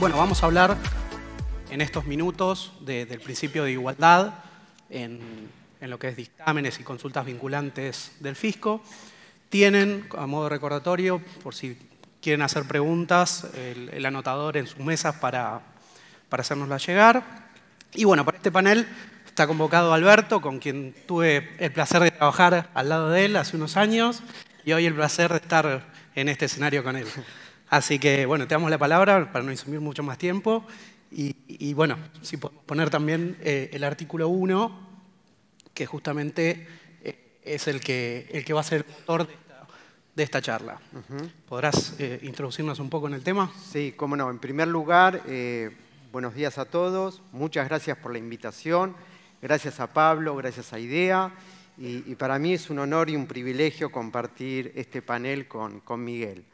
Bueno, vamos a hablar en estos minutos del principio de igualdad en, lo que es dictámenes y consultas vinculantes del fisco. Tienen, a modo recordatorio, por si quieren hacer preguntas, el, anotador en sus mesas para, para hacernoslas llegar. Y bueno, para este panel está convocado Alberto, con quien tuve el placer de trabajar al lado de él hace unos años y hoy el placer de estar en este escenario con él. Así que, bueno, te damos la palabra para no insumir mucho más tiempo. Y, bueno, si podemos poner también eh, el artículo 1, que justamente eh, es el que, el que va a ser el motor de esta, charla. ¿Podrás eh, introducirnos un poco en el tema? Sí, cómo no. En primer lugar, buenos días a todos. Muchas gracias por la invitación. Gracias a Pablo, gracias a IDEA. Y, para mí es un honor y un privilegio compartir este panel con, con Miguel.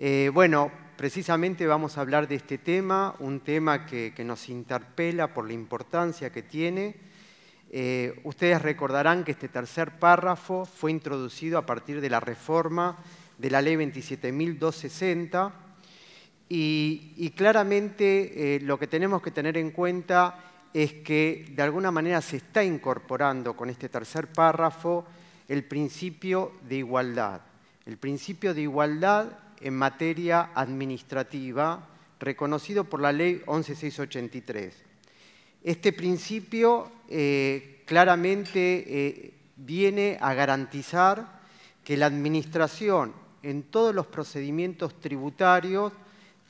Eh, bueno, precisamente vamos a hablar de este tema, un tema que, nos interpela por la importancia que tiene. Eh, ustedes recordarán que este tercer párrafo fue introducido a partir de la reforma de la ley 27.260 y, y claramente eh, lo que tenemos que tener en cuenta es que de alguna manera se está incorporando con este tercer párrafo el principio de igualdad. El principio de igualdad en materia administrativa reconocido por la ley 11683. Este principio eh, claramente eh, viene a garantizar que la administración en todos los procedimientos tributarios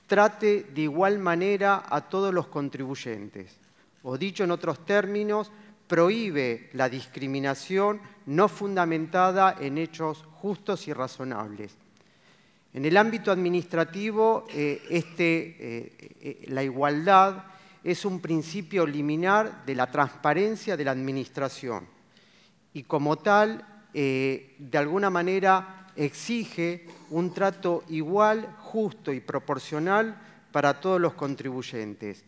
trate de igual manera a todos los contribuyentes. O dicho en otros términos, prohíbe la discriminación no fundamentada en hechos justos y razonables. En el ámbito administrativo, eh, este, eh, eh, la igualdad es un principio liminar de la transparencia de la administración y como tal, de alguna manera, exige un trato igual, justo y proporcional para todos los contribuyentes.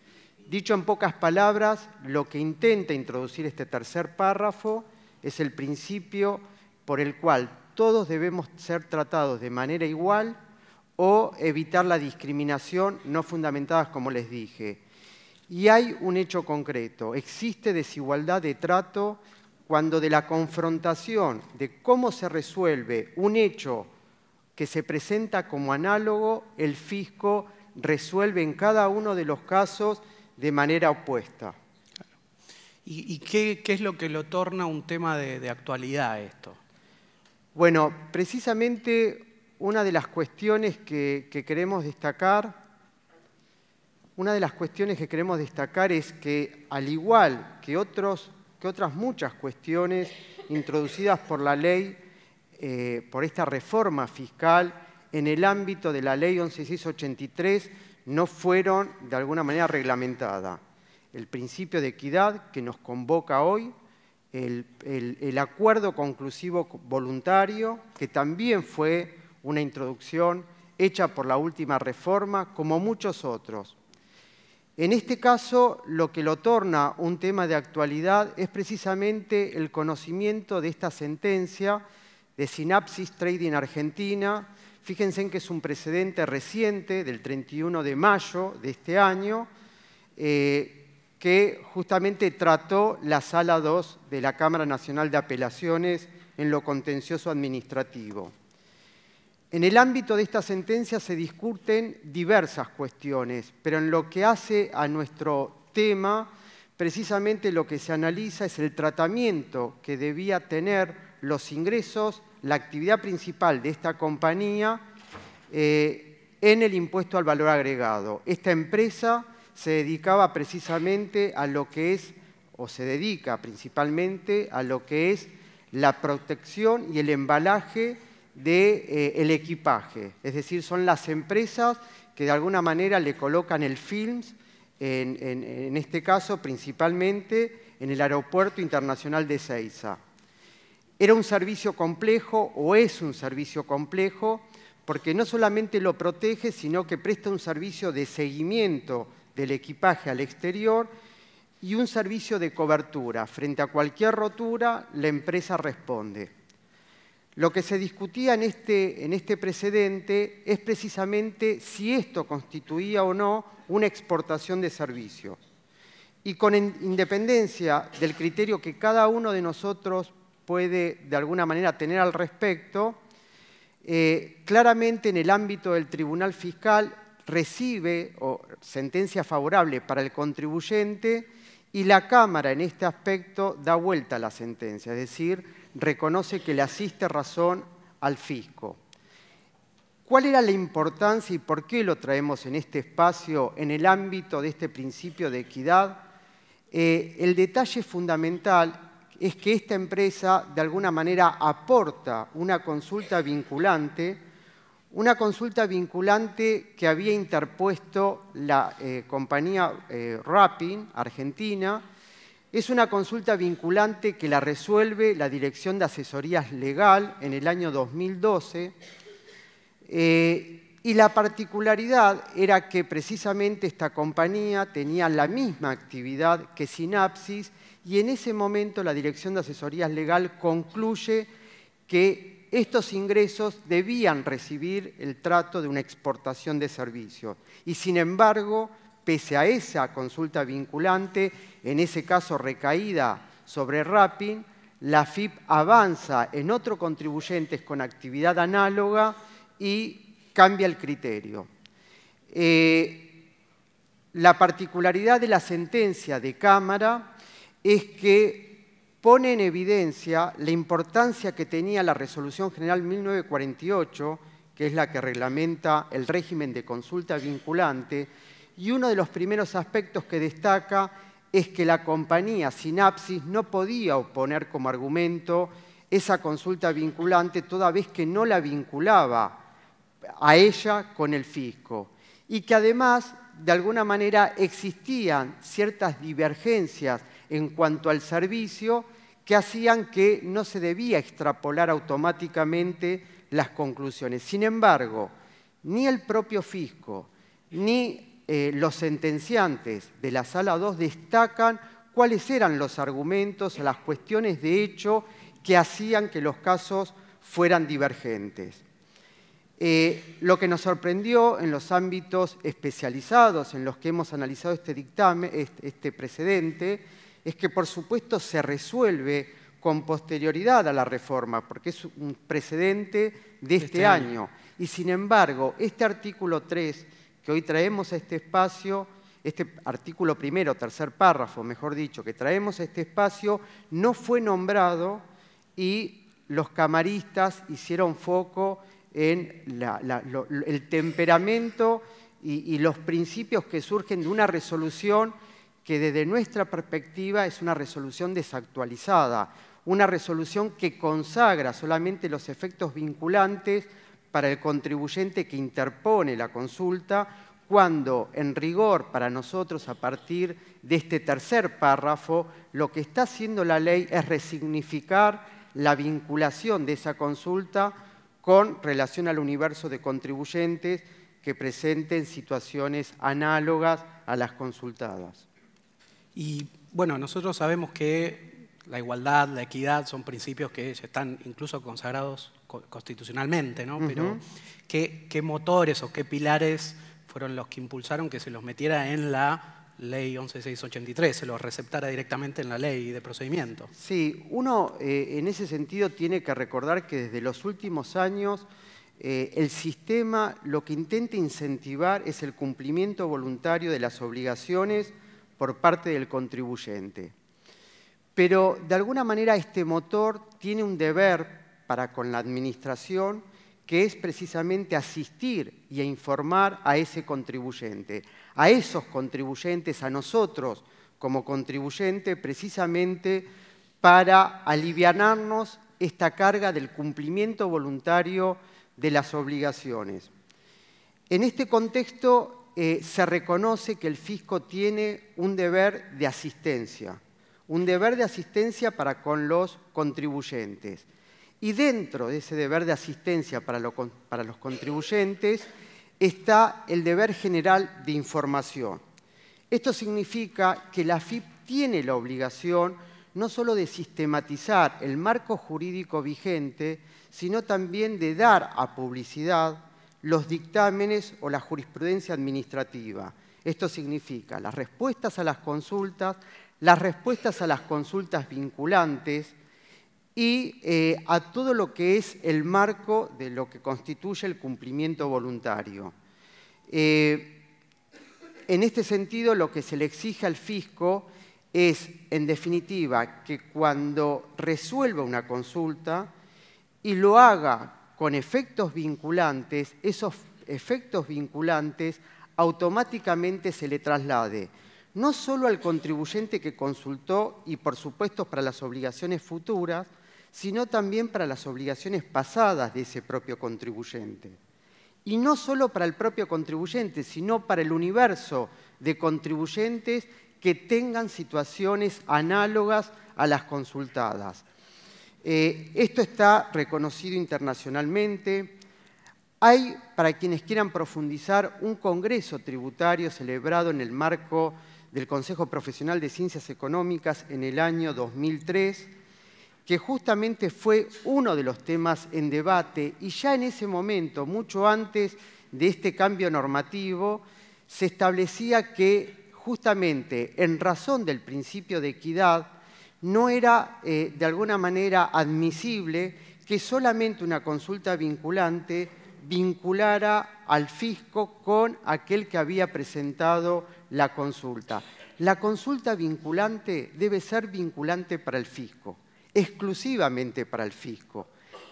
Dicho en pocas palabras, lo que intenta introducir este tercer párrafo es el principio por el cual todos debemos ser tratados de manera igual o evitar la discriminación no fundamentada, como les dije. Y hay un hecho concreto, existe desigualdad de trato cuando de la confrontación de cómo se resuelve un hecho que se presenta como análogo, el fisco resuelve en cada uno de los casos de manera opuesta. ¿Y, qué, es lo que lo torna un tema de, de actualidad esto? Bueno, precisamente una de las cuestiones que, queremos destacar, una de las cuestiones que queremos destacar es que al igual que, otros, que otras muchas cuestiones introducidas por la ley, eh, por esta reforma fiscal, en el ámbito de la ley 11683 no fueron de alguna manera reglamentadas. El principio de equidad que nos convoca hoy el, acuerdo conclusivo voluntario, que también fue una introducción hecha por la última reforma, como muchos otros. En este caso, lo que lo torna un tema de actualidad es precisamente el conocimiento de esta sentencia de Synapsis Trading Argentina. Fíjense en que es un precedente reciente del 31 de mayo de este año, eh, que justamente trató la Sala 2 de la Cámara Nacional de Apelaciones en lo contencioso administrativo. En el ámbito de esta sentencia se discuten diversas cuestiones, pero en lo que hace a nuestro tema, precisamente lo que se analiza es el tratamiento que debía tener los ingresos, la actividad principal de esta compañía eh, en el impuesto al valor agregado. Esta empresa se dedicaba precisamente a lo que es, o se dedica principalmente a lo que es la protección y el embalaje del de, eh, equipaje. Es decir, son las empresas que de alguna manera le colocan el films, en, en este caso principalmente en el Aeropuerto Internacional de Ceiza. Era un servicio complejo o es un servicio complejo porque no solamente lo protege, sino que presta un servicio de seguimiento del equipaje al exterior y un servicio de cobertura. Frente a cualquier rotura, la empresa responde. Lo que se discutía en este, en este precedente es precisamente si esto constituía o no una exportación de servicios. Y con independencia del criterio que cada uno de nosotros puede de alguna manera tener al respecto, eh, claramente en el ámbito del Tribunal Fiscal recibe o, sentencia favorable para el contribuyente y la Cámara en este aspecto da vuelta a la sentencia, es decir, reconoce que le asiste razón al fisco. ¿Cuál era la importancia y por qué lo traemos en este espacio en el ámbito de este principio de equidad? Eh, el detalle fundamental es que esta empresa de alguna manera aporta una consulta vinculante, una consulta vinculante que había interpuesto la eh, compañía eh, Rapping, Argentina, es una consulta vinculante que la resuelve la Dirección de Asesorías Legal en el año 2012. Eh, y la particularidad era que precisamente esta compañía tenía la misma actividad que Sinapsis y en ese momento la Dirección de Asesorías Legal concluye que estos ingresos debían recibir el trato de una exportación de servicios. Y sin embargo, pese a esa consulta vinculante, en ese caso recaída sobre Rapping, la FIP avanza en otro contribuyente con actividad análoga y cambia el criterio. Eh, la particularidad de la sentencia de Cámara es que pone en evidencia la importancia que tenía la Resolución General 1948, que es la que reglamenta el régimen de consulta vinculante, y uno de los primeros aspectos que destaca es que la compañía Sinapsis no podía oponer como argumento esa consulta vinculante toda vez que no la vinculaba a ella con el fisco y que además de alguna manera existían ciertas divergencias en cuanto al servicio que hacían que no se debía extrapolar automáticamente las conclusiones. Sin embargo, ni el propio fisco ni eh, los sentenciantes de la sala 2 destacan cuáles eran los argumentos, las cuestiones de hecho que hacían que los casos fueran divergentes. Eh, lo que nos sorprendió en los ámbitos especializados en los que hemos analizado este dictamen, este, este precedente, es que por supuesto se resuelve con posterioridad a la reforma, porque es un precedente de este, este año. Y sin embargo, este artículo 3 que hoy traemos a este espacio, este artículo primero, tercer párrafo, mejor dicho, que traemos a este espacio, no fue nombrado y los camaristas hicieron foco en el temperamento y los principios que surgen de una resolución que desde nuestra perspectiva es una resolución desactualizada, una resolución que consagra solamente los efectos vinculantes para el contribuyente que interpone la consulta, cuando en rigor para nosotros a partir de este tercer párrafo, lo que está haciendo la ley es resignificar la vinculación de esa consulta con relación al universo de contribuyentes que presenten situaciones análogas a las consultadas. Y bueno, nosotros sabemos que la igualdad, la equidad son principios que están incluso consagrados constitucionalmente, ¿no? Pero ¿qué, motores o qué pilares fueron los que impulsaron que se los metiera en la ley 11683, se los receptara directamente en la ley de procedimiento? Sí, uno eh, en ese sentido tiene que recordar que desde los últimos años eh, el sistema lo que intenta incentivar es el cumplimiento voluntario de las obligaciones por parte del contribuyente. Pero de alguna manera este motor tiene un deber para con la administración que es precisamente asistir y informar a ese contribuyente, a esos contribuyentes, a nosotros como contribuyente, precisamente para alivianarnos esta carga del cumplimiento voluntario de las obligaciones. En este contexto eh, se reconoce que el fisco tiene un deber de asistencia, un deber de asistencia para con los contribuyentes. Y dentro de ese deber de asistencia para, para los contribuyentes está el deber general de información. Esto significa que la FIP tiene la obligación no solo de sistematizar el marco jurídico vigente, sino también de dar a publicidad los dictámenes o la jurisprudencia administrativa. Esto significa las respuestas a las consultas, las respuestas a las consultas vinculantes y eh, a todo lo que es el marco de lo que constituye el cumplimiento voluntario. Eh, en este sentido, lo que se le exige al fisco es, en definitiva, que cuando resuelva una consulta y lo haga con efectos vinculantes, esos efectos vinculantes automáticamente se le traslade no solo al contribuyente que consultó y por supuesto para las obligaciones futuras, sino también para las obligaciones pasadas de ese propio contribuyente. Y no solo para el propio contribuyente, sino para el universo de contribuyentes que tengan situaciones análogas a las consultadas. Eh, esto está reconocido internacionalmente. Hay, para quienes quieran profundizar, un congreso tributario celebrado en el marco del Consejo Profesional de Ciencias Económicas en el año 2003, que justamente fue uno de los temas en debate y ya en ese momento, mucho antes de este cambio normativo, se establecía que justamente en razón del principio de equidad, no era eh, de alguna manera admisible que solamente una consulta vinculante vinculara al fisco con aquel que había presentado la consulta. La consulta vinculante debe ser vinculante para el fisco, exclusivamente para el fisco.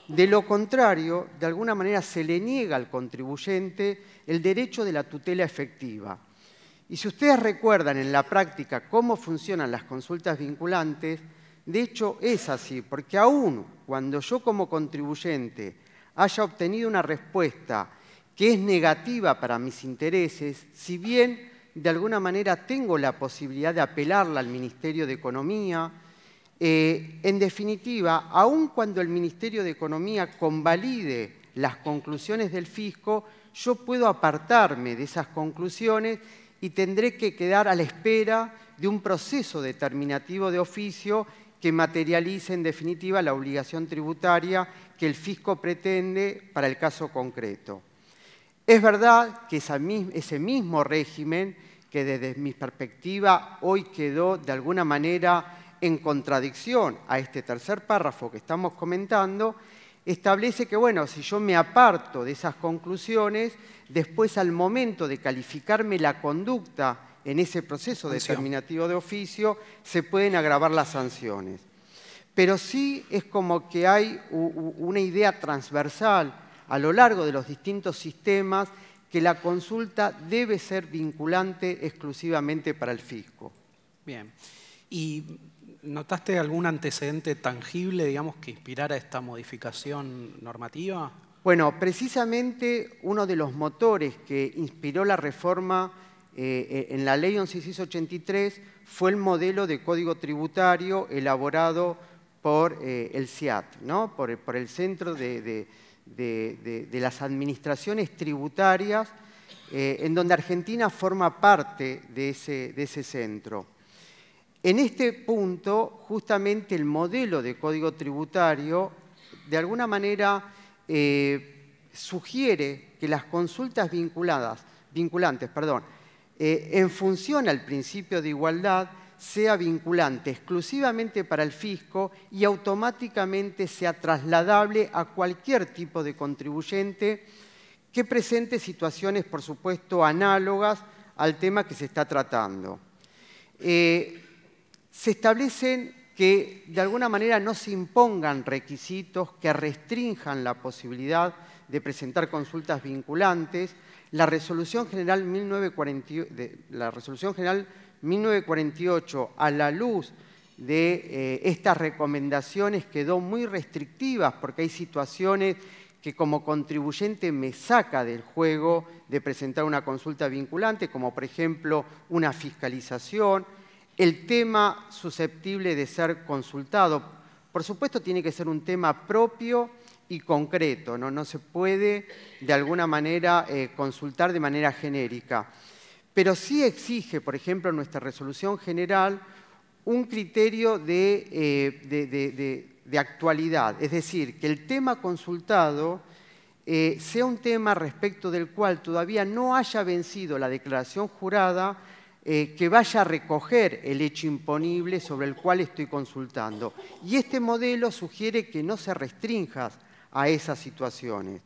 De lo contrario, de alguna manera se le niega al contribuyente el derecho de la tutela efectiva. Y si ustedes recuerdan en la práctica cómo funcionan las consultas vinculantes, de hecho es así, porque aún cuando yo como contribuyente haya obtenido una respuesta que es negativa para mis intereses, si bien de alguna manera tengo la posibilidad de apelarla al Ministerio de Economía, eh, en definitiva, aun cuando el Ministerio de Economía convalide las conclusiones del fisco, yo puedo apartarme de esas conclusiones y tendré que quedar a la espera de un proceso determinativo de oficio que materialice en definitiva la obligación tributaria que el fisco pretende para el caso concreto. Es verdad que ese mismo régimen, que desde mi perspectiva hoy quedó de alguna manera en contradicción a este tercer párrafo que estamos comentando, establece que, bueno, si yo me aparto de esas conclusiones, después al momento de calificarme la conducta en ese proceso determinativo de oficio, se pueden agravar las sanciones. Pero sí es como que hay una idea transversal a lo largo de los distintos sistemas que la consulta debe ser vinculante exclusivamente para el fisco. Bien. ¿Y notaste algún antecedente tangible, digamos, que inspirara esta modificación normativa? Bueno, precisamente uno de los motores que inspiró la reforma eh, eh, en la ley 1183 fue el modelo de código tributario elaborado por eh, el CIAT, ¿no? por, el Centro de, las Administraciones Tributarias, en donde Argentina forma parte de ese centro. En este punto, justamente el modelo de código tributario, de alguna manera, eh, sugiere que las consultas vinculadas, vinculantes, eh, en función al principio de igualdad, sea vinculante exclusivamente para el fisco y automáticamente sea trasladable a cualquier tipo de contribuyente que presente situaciones, por supuesto, análogas al tema que se está tratando. Eh, se establecen que de alguna manera no se impongan requisitos que restrinjan la posibilidad de presentar consultas vinculantes. La Resolución General, 1948, a la luz de eh, estas recomendaciones quedó muy restrictivas porque hay situaciones que como contribuyente me saca del juego de presentar una consulta vinculante, como por ejemplo una fiscalización, el tema susceptible de ser consultado. Por supuesto, tiene que ser un tema propio y concreto, no, se puede de alguna manera eh, consultar de manera genérica. Pero sí exige, por ejemplo, nuestra resolución general, un criterio de, eh, de actualidad, es decir, que el tema consultado eh, sea un tema respecto del cual todavía no haya vencido la declaración jurada eh, que vaya a recoger el hecho imponible sobre el cual estoy consultando. Y este modelo sugiere que no se restrinja a esas situaciones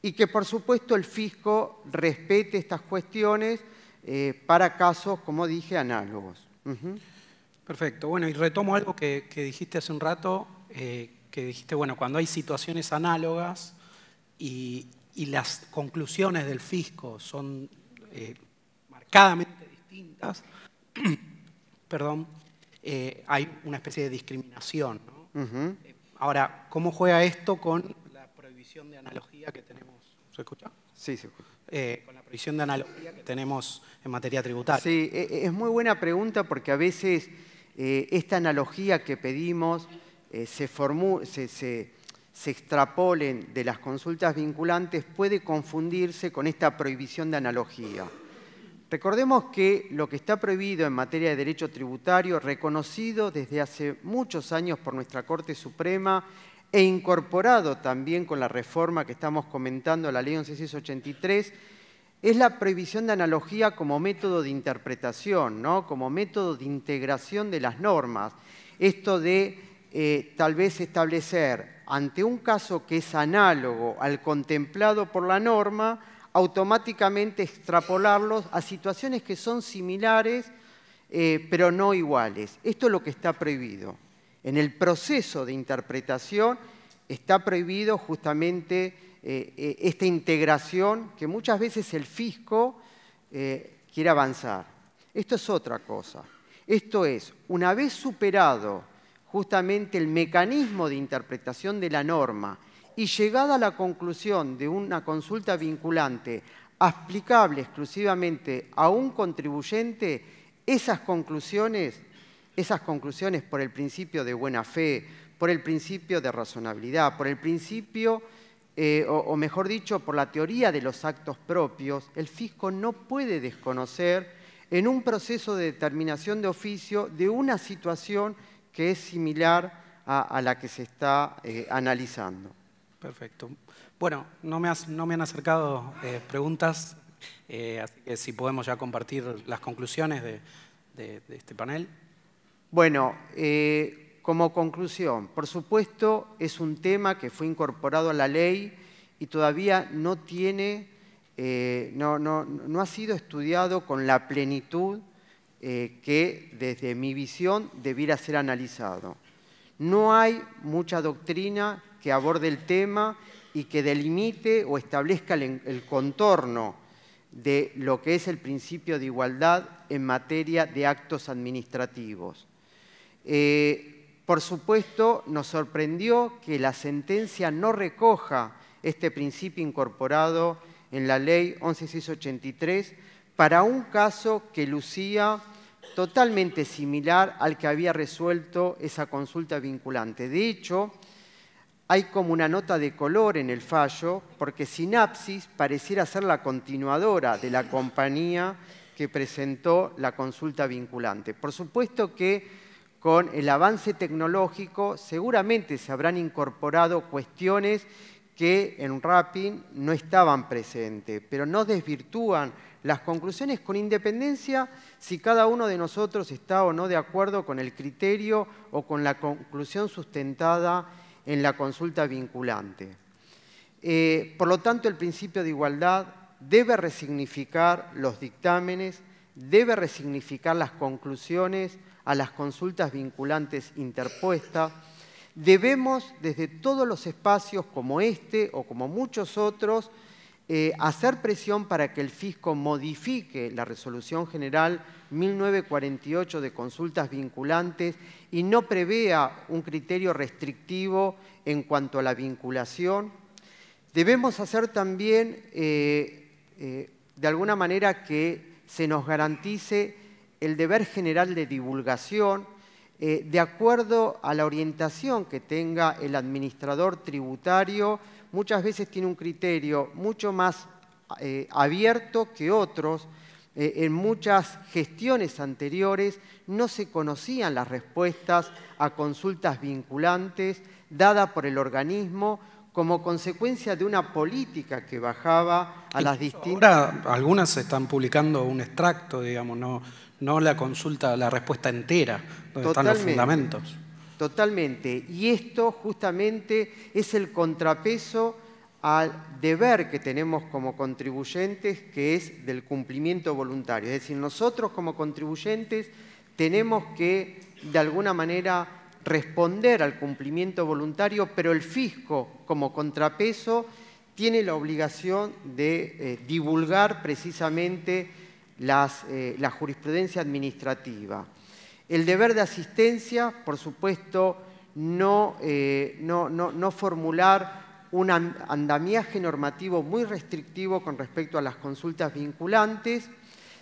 y que por supuesto el fisco respete estas cuestiones eh, para casos, como dije, análogos. Perfecto. Bueno, y retomo algo que, dijiste hace un rato, que dijiste, bueno, cuando hay situaciones análogas, y, las conclusiones del fisco son eh, marcadamente distintas, perdón, eh, hay una especie de discriminación. Eh, ahora, ¿cómo juega esto con la prohibición de analogía que tenemos? ¿Se escucha? Sí, se escucha. con la prohibición de analogía que tenemos en materia tributaria. Sí, e, e, es muy buena pregunta porque a veces esta analogía que pedimos se, se se extrapolen de las consultas vinculantes puede confundirse con esta prohibición de analogía. Recordemos que lo que está prohibido en materia de derecho tributario, reconocido desde hace muchos años por nuestra Corte Suprema e incorporado también con la reforma que estamos comentando, la Ley 11683, es la prohibición de analogía como método de interpretación, ¿no? como método de integración de las normas. Esto de eh, tal vez establecer ante un caso que es análogo al contemplado por la norma, automáticamente extrapolarlos a situaciones que son similares, eh, pero no iguales. Esto es lo que está prohibido. En el proceso de interpretación está prohibido justamente eh, eh, esta integración que muchas veces el fisco quiere avanzar. Esto es otra cosa. Esto es, una vez superado justamente el mecanismo de interpretación de la norma y llegada a la conclusión de una consulta vinculante aplicable exclusivamente a un contribuyente, esas conclusiones, esas conclusiones por el principio de buena fe, por el principio de razonabilidad, por el principio, eh, o mejor dicho, por la teoría de los actos propios, el fisco no puede desconocer en un proceso de determinación de oficio de una situación que es similar a, la que se está eh, analizando. Perfecto. Bueno, no me, han acercado eh, preguntas, eh, así que si podemos ya compartir las conclusiones de, este panel. Bueno, como conclusión, por supuesto es un tema que fue incorporado a la ley y todavía no tiene, no, no, no ha sido estudiado con la plenitud eh, que desde mi visión debiera ser analizado. No hay mucha doctrina que aborde el tema y que delimite o establezca el, contorno de lo que es el principio de igualdad en materia de actos administrativos. Eh, por supuesto, nos sorprendió que la sentencia no recoja este principio incorporado en la ley 11683 para un caso que lucía totalmente similar al que había resuelto esa consulta vinculante. De hecho, hay como una nota de color en el fallo, porque Sinapsis pareciera ser la continuadora de la compañía que presentó la consulta vinculante. Por supuesto que con el avance tecnológico seguramente se habrán incorporado cuestiones que en Rapping no estaban presentes, pero no desvirtúan las conclusiones con independencia si cada uno de nosotros está o no de acuerdo con el criterio o con la conclusión sustentada en la consulta vinculante. Eh, por lo tanto, el principio de igualdad debe resignificar los dictámenes, debe resignificar las conclusiones a las consultas vinculantes interpuestas. Debemos, desde todos los espacios como este o como muchos otros, eh, hacer presión para que el fisco modifique la resolución general 1948 de consultas vinculantes y no prevea un criterio restrictivo en cuanto a la vinculación. Debemos hacer también, eh, eh, de alguna manera, que se nos garantice el deber general de divulgación de acuerdo a la orientación que tenga el administrador tributario muchas veces tiene un criterio mucho más eh, abierto que otros eh, en muchas gestiones anteriores no se conocían las respuestas a consultas vinculantes dadas por el organismo como consecuencia de una política que bajaba a las distintas... Ahora algunas están publicando un extracto, digamos, no, no la consulta, la respuesta entera, donde están los fundamentos. Totalmente. Y esto justamente es el contrapeso al deber que tenemos como contribuyentes, que es del cumplimiento voluntario. Es decir, nosotros como contribuyentes tenemos que, de alguna manera, responder al cumplimiento voluntario, pero el fisco, como contrapeso, tiene la obligación de eh, divulgar precisamente eh, la jurisprudencia administrativa. El deber de asistencia, por supuesto, no, eh, no, no formular un andamiaje normativo muy restrictivo con respecto a las consultas vinculantes,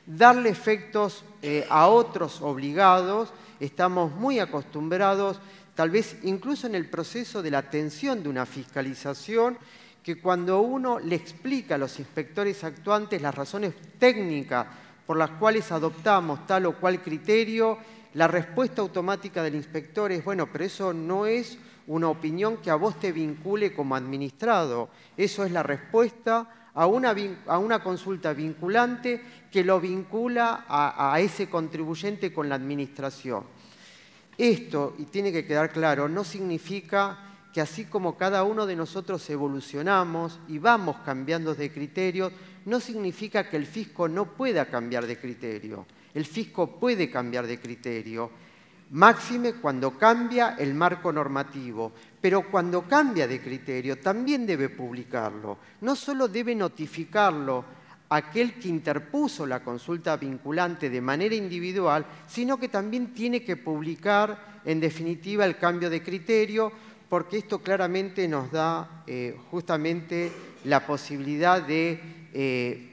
darle efectos eh, a otros obligados, estamos muy acostumbrados, tal vez incluso en el proceso de la atención de una fiscalización, que cuando uno le explica a los inspectores actuantes las razones técnicas por las cuales adoptamos tal o cual criterio, la respuesta automática del inspector es, bueno, pero eso no es una opinión que a vos te vincule como administrado. Eso es la respuesta a una, consulta vinculante que lo vincula a, a ese contribuyente con la administración. Esto, y tiene que quedar claro, no significa que así como cada uno de nosotros evolucionamos y vamos cambiando de criterio, no significa que el fisco no pueda cambiar de criterio. El fisco puede cambiar de criterio máxime cuando cambia el marco normativo, pero cuando cambia de criterio también debe publicarlo. No solo debe notificarlo aquel que interpuso la consulta vinculante de manera individual, sino que también tiene que publicar en definitiva el cambio de criterio, porque esto claramente nos da eh, justamente la posibilidad de eh,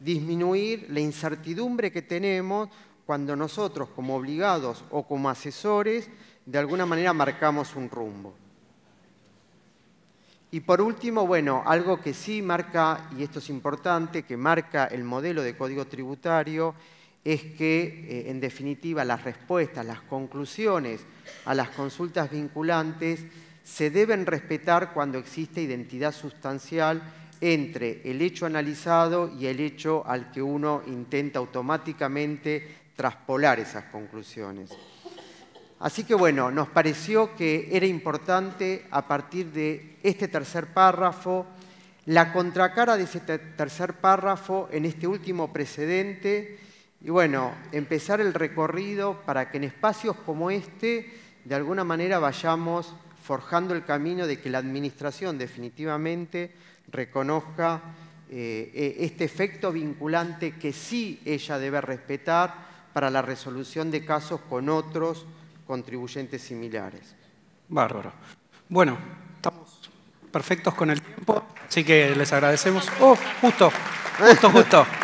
disminuir la incertidumbre que tenemos cuando nosotros como obligados o como asesores de alguna manera marcamos un rumbo. Y por último, bueno, algo que sí marca, y esto es importante, que marca el modelo de código tributario, es que, eh, en definitiva, las respuestas, las conclusiones a las consultas vinculantes se deben respetar cuando existe identidad sustancial entre el hecho analizado y el hecho al que uno intenta automáticamente traspolar esas conclusiones. Así que bueno, nos pareció que era importante a partir de este tercer párrafo, la contracara de ese tercer párrafo en este último precedente y bueno, empezar el recorrido para que en espacios como este de alguna manera vayamos forjando el camino de que la Administración definitivamente reconozca eh, e-, este efecto vinculante que sí ella debe respetar para la resolución de casos con otros contribuyentes similares. Bárbaro. Bueno, estamos perfectos con el tiempo, así que les agradecemos. Oh, justo, justo, justo.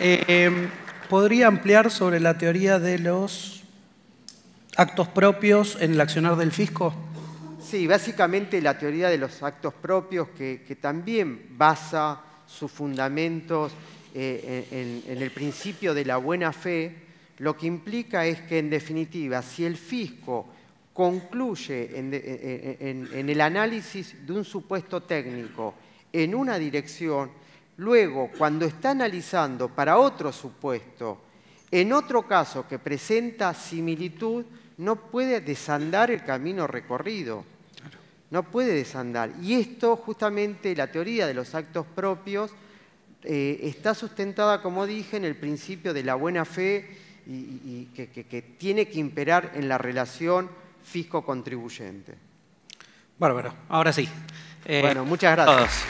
Eh, ¿Podría ampliar sobre la teoría de los actos propios en el accionar del fisco? Sí, básicamente la teoría de los actos propios que, también basa sus fundamentos eh, en, el principio de la buena fe, lo que implica es que, en definitiva, si el fisco concluye en el análisis de un supuesto técnico en una dirección, luego, cuando está analizando para otro supuesto, en otro caso que presenta similitud, no puede desandar el camino recorrido. No puede desandar. Y esto, justamente, la teoría de los actos propios, eh, está sustentada, como dije, en el principio de la buena fe y, que, tiene que imperar en la relación fisco-contribuyente. Bárbaro, ahora sí. bueno, muchas gracias.